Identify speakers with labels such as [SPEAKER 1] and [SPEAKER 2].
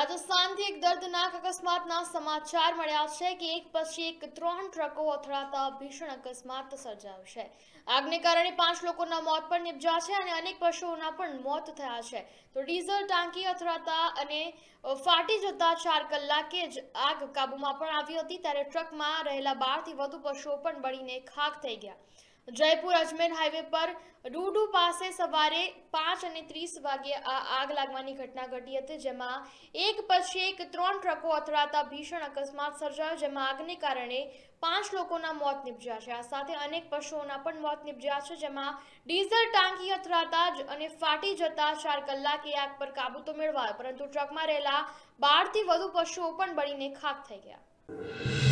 [SPEAKER 1] રાજસ્થાનથી એક દર્દનાક અકસ્માતના સમાચાર મળ્યા છે કે એક પછી એક ત્રણ ટ્રકો અથડાતા ભીષણ અકસ્માત સર્જાયો છે આગને કારણે પાંચ લોકોના મોત પણ નિપજ્યા છે અને અનેક પશુઓના પણ મોત થયા છે. તો ડીઝલ ટાંકી અથડાતા અને ફાટી જતા ચાર કલાકે જ આગ કાબૂમાં પણ આવી હતી. ત્યારે ટ્રકમાં રહેલા બારથી વધુ પશુઓ પણ બળીને ખાખ થઈ ગયા. જયપુર અજમેર હાઈવે પર રૂડુ પાસે સવારે પાંચ અને ત્રીસ વાગ્યે આ આગ લાગવાની ઘટના ઘટી હતી, જેમાં એક પછી એક ત્રણ ટ્રકો અથડાતા ભીષણ અકસ્માત સર્જાયો, જેમાં આગને કારણે પાંચ લોકોના મોત નિપજ્યા છે. આ સાથે અનેક પશુઓના પણ મોત નિપજ્યા છે, જેમાં ડીઝલ ટાંકી અથડાતા અને ફાટી જતા ચાર કલાકે આગ પર કાબુ તો મેળવાયો, પરંતુ ટ્રકમાં રહેલા બારથી વધુ પશુઓ પણ બળીને ખાક થઈ ગયા.